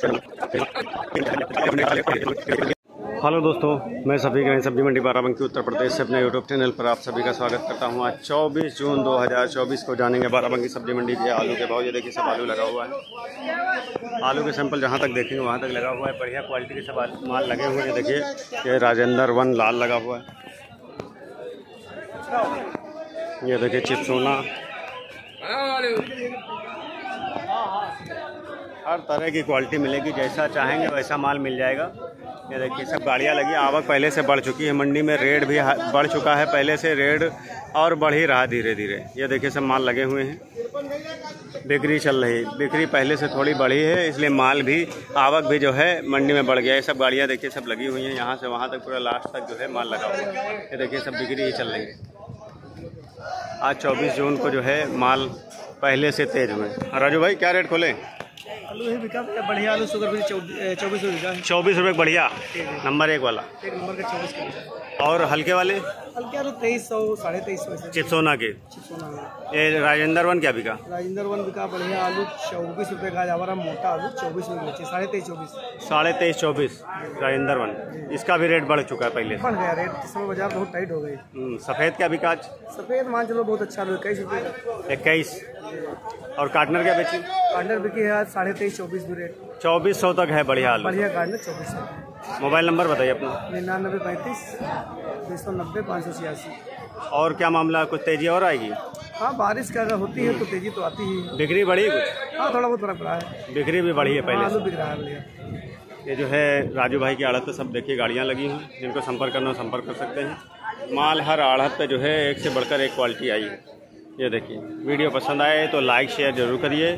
Hello दोस्तों, मैं सभी का सब्ज़ी मंडी, बाराबंकी, उत्तर प्रदेश से अपने यूट्यूब चैनल पर आप सभी का स्वागत करता हूँ। आज 24 जून 2024 को जानेंगे बाराबंकी सब्ज़ी मंडी के आलू के भाव। ये देखिए, सब आलू लगा हुआ है। आलू के सैंपल जहाँ तक देखेंगे, वहाँ तक लगा हुआ है। बढ़िया क्वालिटी के सब माल लगे हुए हैं। देखिए, ये राजेंद्र वन लाल लगा हुआ है। ये देखिए चिपसोना हर तरह की क्वालिटी मिलेगी, जैसा चाहेंगे वैसा माल मिल जाएगा। ये देखिए, सब गाड़ियाँ लगी, आवक पहले से बढ़ चुकी है, मंडी में रेट भी बढ़ चुका है, पहले से रेट और बढ़ ही रहा धीरे धीरे ये देखिए, सब माल लगे हुए हैं। बिक्री चल रही, बिक्री पहले से थोड़ी बढ़ी है, इसलिए माल भी, आवक भी जो है, मंडी में बढ़ गया है। सब गाड़ियाँ देखिए, सब लगी हुई हैं, यहाँ से वहाँ तक पूरा लास्ट तक जो है माल लगा हुआ है। ये देखिए, सब बिक्री ही चल रही है। आज चौबीस जून को जो है, माल पहले से तेज हुए राजू भाई, क्या रेट खोले? आलू ही बिका बढ़िया आलू शुगर फ्री चौबीस रुपये का चौबीस रुपये बढ़िया नंबर एक वाला। एक नंबर का चौबीस का और हल्के वाले? हल्के आलू तेईस सौ साढ़े तेईस सौ चिपसोना के? सोना में ये राजेंद्र वन क्या बिका? राजेंद्र वन बिका बढ़िया आलू चौबीस रुपये का हमारा मोटा आलू चौबीस में बेचे साढ़े तेईस चौबीस। साढ़े तेईस चौबीस राजेंद्र वन। इसका भी रेट बढ़ चुका है पहले बढ़ गया रेट इस समय बाज़ार बहुत टाइट हो गई। हम्म, सफ़ेद क्या बिका आज? सफ़ेद मान चलो बहुत अच्छा आलू इक्कीस रुपये का। इक्कीस। और कार्टनर क्या बेची? पार्टनर बिकी है आज साढ़े तेईस चौबीस भी रेट चौबीस सौ तक है बढ़िया आलू। बढ़िया कार्डनर चौबीस सौ। मोबाइल नंबर बताइए अपना। निन्यानबे पैंतीस दो सौ नब्बे पाँच सौ छियासी। और क्या मामला कुछ तेज़ी और आएगी? हाँ बारिश का अगर होती है तो तेज़ी तो आती ही। बिक्री बढ़ी कुछ? हाँ थोड़ा बहुत फ़र्क पड़ा है। बिक्री भी बढ़ी है पहले आलू बिक रहा है ये जो है राजू भाई की आड़त पे सब देखिए गाड़ियाँ लगी हैं। जिनको संपर्क करना संपर्क कर सकते हैं। माल हर आड़त पे जो है एक से बढ़कर एक क्वालिटी आई है। ये देखिए वीडियो पसंद आए तो लाइक शेयर ज़रूर करिए।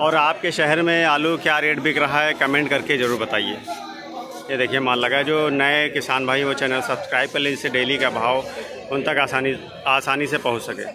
और आपके शहर में आलू क्या रेट बिक रहा है कमेंट करके ज़रूर बताइए। ये देखिए माल लगा जो नए किसान भाई, वो चैनल सब्सक्राइब कर लें, जिससे डेली का भाव उन तक आसानी आसानी से पहुँच सके।